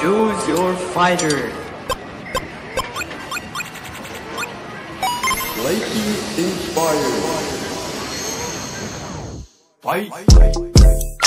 Choose your fighter. Lightning inspired. Fight. Knockout.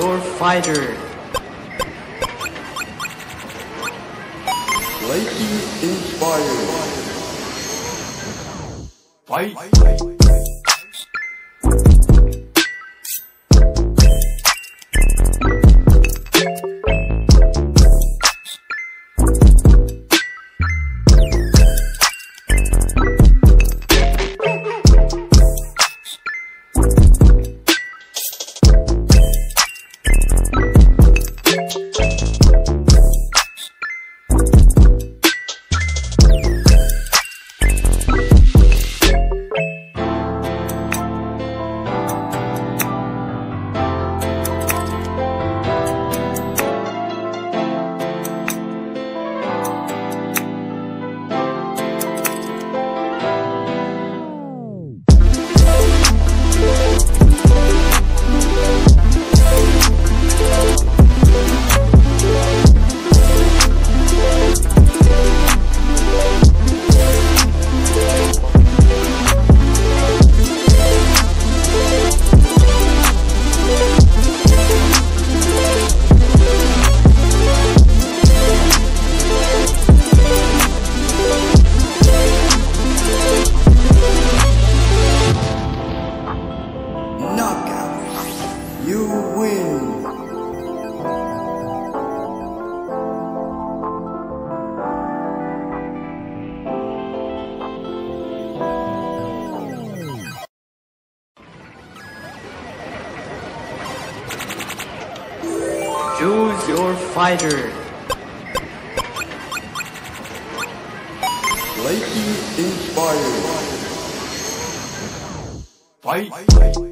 Your fighter. Lightning inspired. Fight. Knockout. Fighter. Lightning inspired. Fight.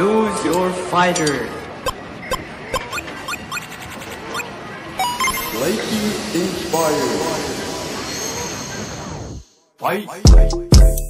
Your fighter. Reiki inspired. Fight!